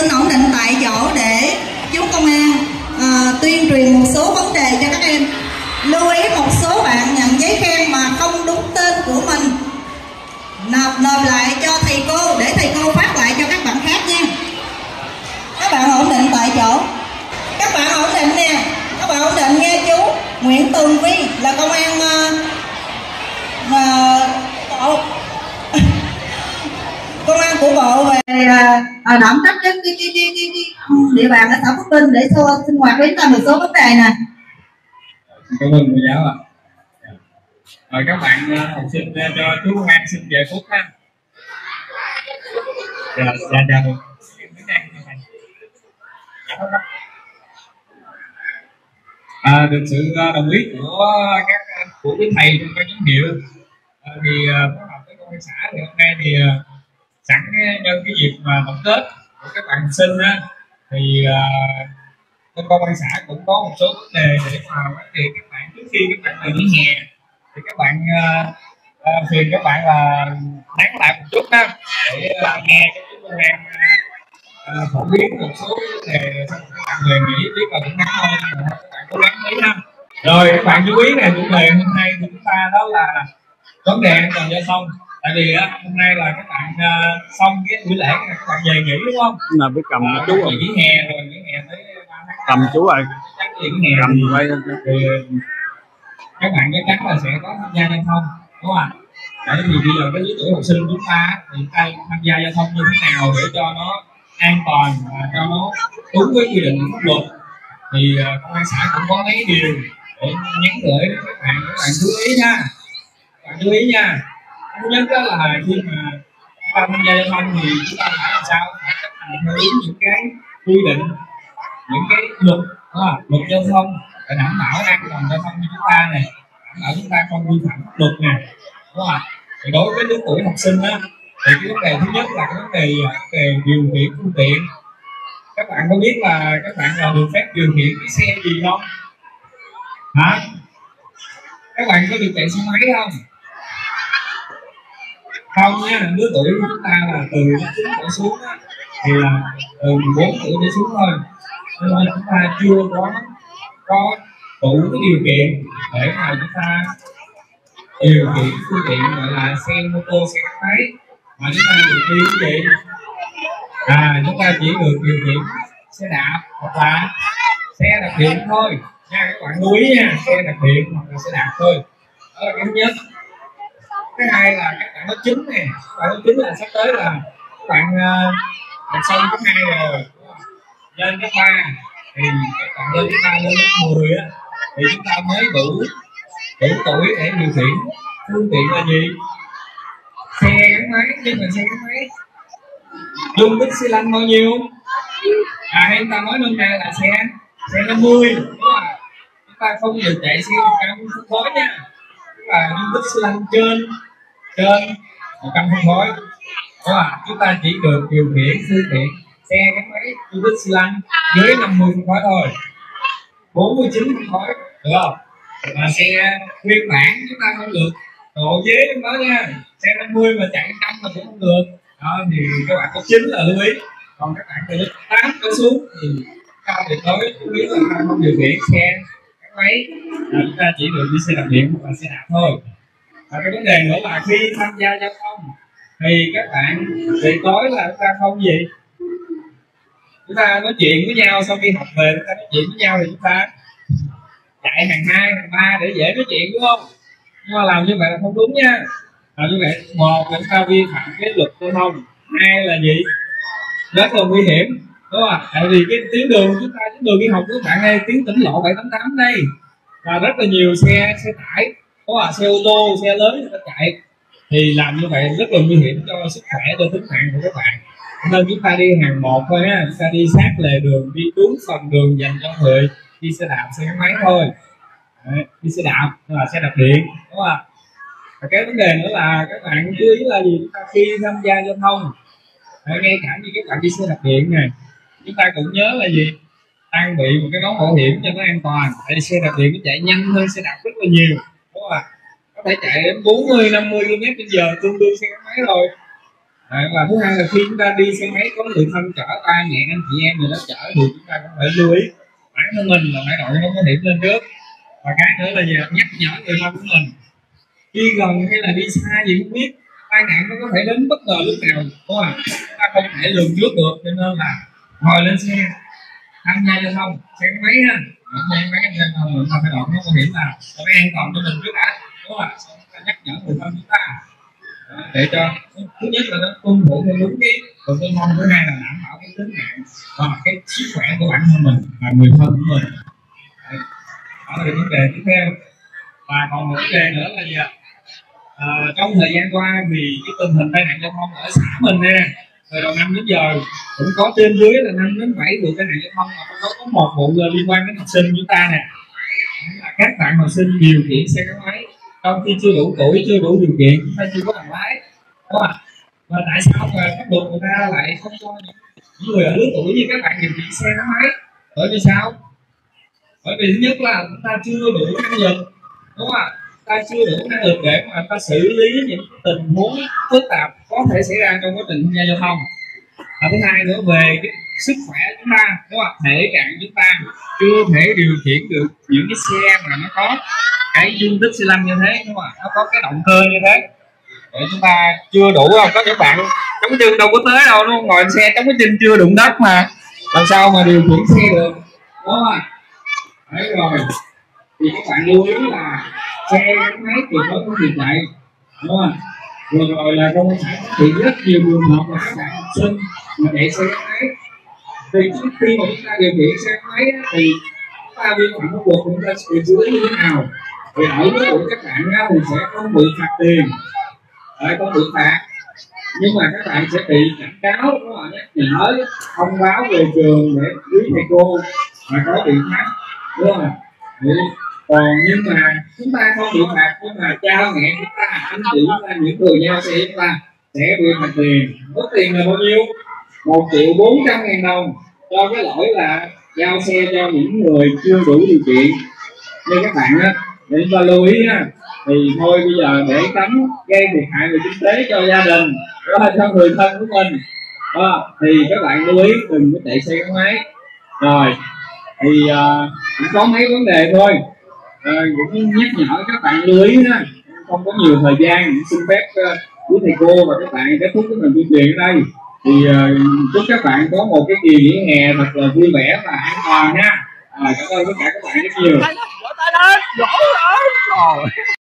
xin ổn định tại chỗ để chú công an à, tuyên truyền một số vấn đề cho các em. Lưu ý một số bạn nhận giấy khen mà không đúng tên của mình. Nộp nộp lại cho thầy cô để thầy cô phát lại cho các bạn khác nha các bạn ổn định tại chỗ các bạn ổn định nè các bạn ổn định nghe chú Nguyễn Tường Vi là công an uh, uh, bộ công an À, à, đảm trách cái, cái, cái, cái, cái, cái địa bàn ở xã Phước Vinh để cho sinh hoạt đến ta một số vấn đề nè. Cảm ơn cô giáo ạ. Mời các bạn à, học sinh à, cho chú công an xin về phút ha. Dạ dạ dạ. À, được sự đồng ý của các của quý thầy trong ban giám hiệu. À, thì phối hợp với công an xã thì hôm nay thì sẵn nhân cái dịp mà tổng kết của các bạn sinh á thì à, bên công an xã cũng có một số vấn đề để mà phát triển các bạn. Trước khi các bạn về nghỉ hè thì các bạn à, à, uh, phiền các bạn là nắng lại một chút đó để uh, nghe chúng tôi an uh, phổ biến một số vấn đề các bạn về nghỉ biết là cũng nắng hơn mà các bạn cố gắng mấy năm rồi các bạn chú ý này chủ đề hôm nay của chúng ta đó là vấn đề an toàn giao thông tại vì á hôm nay là các bạn uh, xong cái buổi lễ các bạn về nghỉ đúng không? Là biết cầm à, chú rồi nghỉ hè rồi nghỉ hè tới cầm chú ơi chắc nghỉ hè. Cầm quay thì các bạn chắc chắn là sẽ có tham gia giao thông đúng không ạ? Đấy, thì bây giờ cái lứa tuổi học sinh chúng ta thì ta tham gia giao thông như thế nào để cho nó an toàn và cho nó đúng với quy định của pháp luật thì uh, công an xã cũng có mấy điều để nhắn gửi đến các bạn. Các bạn chú ý nha. Các bạn chú ý nha thứ nhất đó là khi mà tăng ta tham gia giao thông thì chúng ta phải làm sao phải chấp hành theo đúng những cái quy định những cái luật à, luật giao thông để đảm bảo an toàn giao thông cho chúng ta này đảm bảo chúng ta không vi phạm pháp luật này đúng không thì đối với lứa tuổi học sinh á thì cái vấn đề thứ nhất là cái vấn đề à, về điều khiển phương tiện. Các bạn có biết là các bạn là được phép điều khiển cái xe gì không? Hả? Các bạn có được chạy xe máy không? Không nha lứa tuổi của chúng ta là từ trở xuống á, thì là từ 14 tuổi trở xuống thôi. Nên chúng ta chưa có có đủ cái điều kiện để mà chúng ta điều khiển phương tiện gọi là xe mô tô xe gắn máy. Mà chúng ta được đi cái gì à chúng ta chỉ được điều khiển xe đạp hoặc là xe đạp điện thôi. Nha các bạn lưu ý nha xe đạp điện hoặc là xe đạp thôi. Đó là cái thứ nhất cái hai là các bạn lớp chín này bạn lớp chín là sắp tới là các bạn uh, học xong cấp hai rồi lên cấp ba. Thì các bạn lên cấp ba lên lớp 10 á thì chúng ta mới đủ đủ tuổi để điều khiển phương tiện là gì? Xe gắn máy nhưng mà xe gắn máy dung tích xi lanh bao nhiêu? À hay ta nói nôm na là xe xe năm mươi, chúng ta không được chạy xe một trăm khối nha tức là dung tích xi lanh trên trên một trăm phân khối. Đó là chúng ta chỉ được điều khiển phương tiện xe gắn máy du tích xi lanh dưới 50 phân khối thôi. 49 phân khối. Được không? Mà xe nguyên bản chúng ta không được. Độ chế trong đó nha. Xe 50 mà chạy trăm mà cũng không được. Đó, thì các bạn có chính là lưu ý. Còn các bạn từ lúc 8 trở xuống thì cao tuyệt đối chú ý là không điều khiển xe các máy. Chúng ta chỉ được đi xe đạp điện hoặc là xe đạp thôi và cái vấn đề nữa là khi tham gia giao thông, thì các bạn thì tối là chúng ta không gì? Chúng ta nói chuyện với nhau, sau khi học về chúng ta nói chuyện với nhau thì chúng ta chạy hàng hai, hàng ba để dễ nói chuyện, đúng không? Nhưng mà làm như vậy là không đúng nha. Làm như vậy, một là chúng ta vi phạm cái luật giao thông, hai là gì? Rất là nguy hiểm, đúng không tại vì cái tuyến đường chúng ta, tuyến đường đi học của các bạn đây, tuyến tỉnh lộ 788 đây, là rất là nhiều xe xe tải có là xe ô tô xe lớn người ta chạy. Thì làm như vậy rất là nguy hiểm cho sức khỏe cho tính mạng của các bạn. Nên chúng ta đi hàng một thôi ha. Chúng ta đi sát lề đường đi đúng phần đường dành cho người. Đi xe đạp xe gắn máy thôi. Đấy, đi xe đạp là xe đạp điện đúng không ạ? Và cái vấn đề nữa là các bạn chú ý là gì? Khi tham gia giao thông Đấy, ngay cả như các bạn đi xe đạp điện này chúng ta cũng nhớ là gì? Trang bị một cái nón bảo hiểm cho nó an toàn. Tại vì xe đạp điện nó chạy nhanh hơn xe đạp rất là nhiều đúng có thể chạy đến 40 50 km trên giờ tương đương xe máy rồi à, và thứ hai là khi chúng ta đi xe máy có người thân chở ta nhẹ anh chị em người đó chở thì chúng ta cũng phải lưu ý. Bản thân mình là phải đội nón bảo hiểm lên trước. Và cái nữa là gì nhắc nhở người thân của mình. Đi gần hay là đi xa gì không biết tai nạn nó có thể đến bất ngờ lúc nào đúng không chúng ta không thể lường trước được cho nên là ngồi lên xe. Tham gia giao thông xe máy ha xe máy cái thông mình ta phải đoạn nó có hiểm là phải an toàn cho mình trước đã đúng không ạ nhắc nhở người thân chúng ta để cho thứ nhất là nó tuân thủ theo đúng cái còn tôi mong thứ hai là đảm bảo cái tính mạng và cái sức khỏe của bản thân mình và người thân của mình đó là vấn đề tiếp theo và còn một vấn đề nữa là gì ạ à, trong thời gian qua vì cái tình hình tai nạn giao thông ở xã mình nè từ đầu năm đến giờ cũng có trên dưới là năm đến bảy vụ tai nạn giao thông mà có có một vụ liên quan đến học sinh chúng ta nè. Là các bạn học sinh điều khiển xe gắn máy, trong khi chưa đủ tuổi, chưa đủ điều kiện, chúng ta chưa có bằng lái. Đúng không và tại sao mà pháp luật người ta lại không cho những người ở lứa tuổi như các bạn điều khiển xe gắn máy? Bởi vì sao? Bởi vì thứ nhất là chúng ta chưa đủ năng lực, đúng không ạ? Ta chưa đủ năng lực để mà ta xử lý những tình huống phức tạp có thể xảy ra trong quá trình tham gia giao thông và thứ hai nữa, về cái sức khỏe chúng ta, đúng không thể trạng chúng ta chưa thể điều khiển được những cái xe mà nó có cái dung tích xi lanh như thế, đúng không nó có cái động cơ như thế. Để chúng ta chưa đủ không có các bạn chống chân đâu có tới đâu, đúng không? Ngồi xe chống cái chân chưa đụng đất mà. Làm sao mà điều khiển xe được, đúng không ạ? Đấy rồi. Thì các bạn lưu ý là xe gắn máy thì nó có việc chạy đúng không rồi rồi là trong sản thì rất nhiều trường hợp là các bạn học sinh mà để xe máy. Thì khi mà chúng ta điều khiển xe máy thì chúng ta vi phạm pháp luật chúng ta sẽ xử lý như thế nào? Thì ở lứa tuổi các bạn á, thì sẽ không bị phạt tiền. Đấy, không bị phạt? Nhưng mà các bạn sẽ bị cảnh cáo đúng không? nhắc nhở thông báo về trường để quý thầy cô và có bị pháp đúng không thì còn nhưng mà chúng ta không bị phạt nhưng mà cha mẹ chúng ta anh chị chúng ta những người nhau sẽ chúng ta sẽ bị phạt tiền. Mức tiền là bao nhiêu? Một triệu bốn trăm ngàn đồng cho cái lỗi là giao xe cho những người chưa đủ điều kiện. Nên các bạn á để chúng ta lưu ý á thì thôi bây giờ để tránh gây thiệt hại về kinh tế cho gia đình đó là cho người thân của mình. Đó, thì các bạn lưu ý đừng có chạy xe gắn máy. Rồi thì uh, cũng có mấy vấn đề thôi. À, cũng nhắc nhở các bạn lưu ý đó không có nhiều thời gian xin phép uh, quý thầy cô và các bạn kết thúc cái phần tuyên truyền ở đây thì uh, chúc các bạn có một cái kỳ nghỉ hè thật là vui vẻ và an toàn nha à, cảm ơn tất cả các bạn rất nhiều